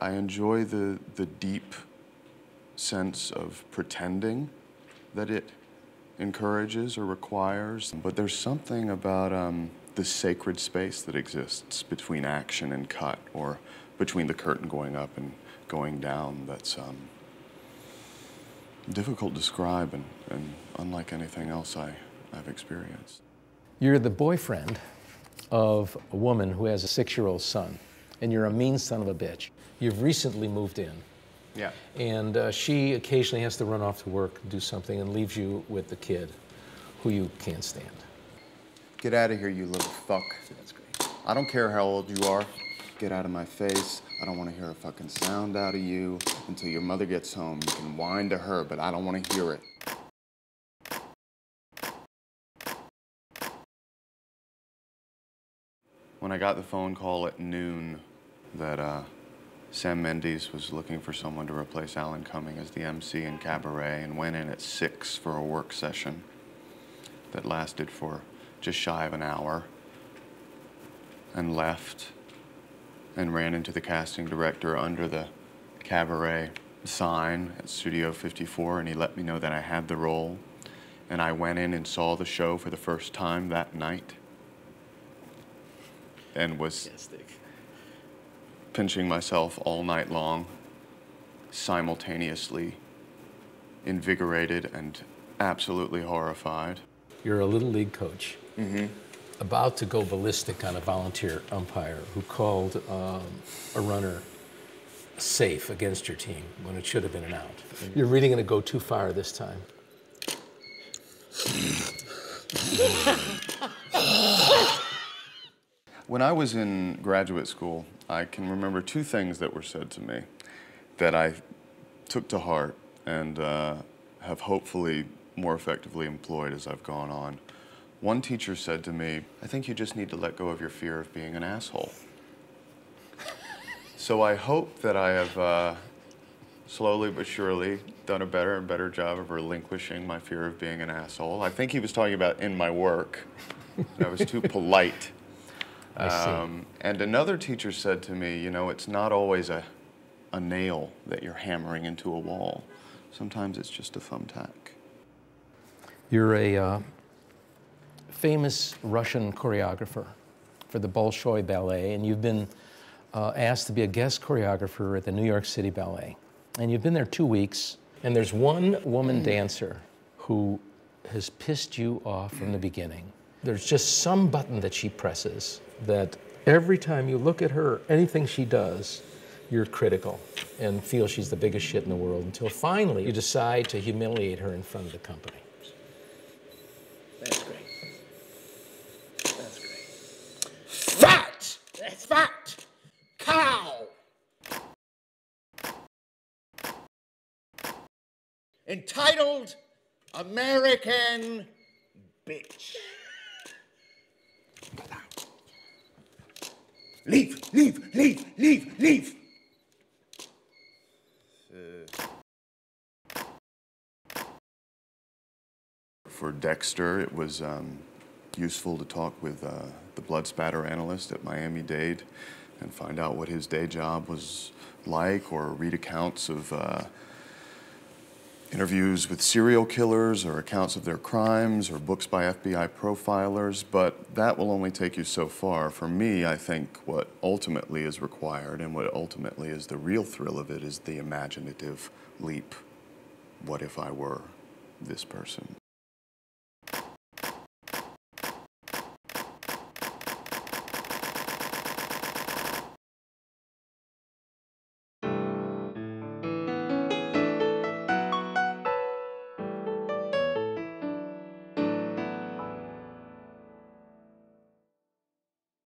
I enjoy the, the deep sense of pretending that it encourages or requires, but there's something about um, the sacred space that exists between action and cut, or between the curtain going up and going down that's um, difficult to describe and, and unlike anything else I, I've experienced. You're the boyfriend of a woman who has a six year old son, and you're a mean son of a bitch. You've recently moved in. Yeah. And uh, she occasionally has to run off to work, do something, and leaves you with the kid who you can't stand. Get out of here, you little fuck. That's great. I don't care how old you are. Get out of my face. I don't want to hear a fucking sound out of you until your mother gets home. You can whine to her, but I don't want to hear it. When I got the phone call at noon that uh, Sam Mendes was looking for someone to replace Alan Cumming as the MC in Cabaret and went in at 6 for a work session that lasted for just shy of an hour and left and ran into the casting director under the Cabaret sign at Studio 54 and he let me know that I had the role. And I went in and saw the show for the first time that night and was pinching myself all night long, simultaneously invigorated and absolutely horrified. You're a little league coach, about to go ballistic on a volunteer umpire who called um, a runner safe against your team when it should have been an out. You're really going to go too far this time. When I was in graduate school, I can remember two things that were said to me that I took to heart and uh, have hopefully more effectively employed as I've gone on. One teacher said to me, I think you just need to let go of your fear of being an asshole. so I hope that I have uh, slowly but surely done a better and better job of relinquishing my fear of being an asshole. I think he was talking about in my work. I was too polite. Um, and another teacher said to me, you know, it's not always a, a nail that you're hammering into a wall. Sometimes it's just a thumbtack. You're a uh, famous Russian choreographer for the Bolshoi Ballet, and you've been uh, asked to be a guest choreographer at the New York City Ballet. And you've been there two weeks, and there's one woman dancer who has pissed you off from the beginning. There's just some button that she presses that every time you look at her, anything she does, you're critical and feel she's the biggest shit in the world until finally you decide to humiliate her in front of the company. That's great. That's great. Fat! That's fat! Cow! Entitled American Bitch. Leave, leave, leave, leave, leave! For Dexter, it was um, useful to talk with uh, the blood spatter analyst at Miami Dade and find out what his day job was like or read accounts of uh, interviews with serial killers or accounts of their crimes or books by FBI profilers, but that will only take you so far. For me, I think what ultimately is required and what ultimately is the real thrill of it is the imaginative leap. What if I were this person?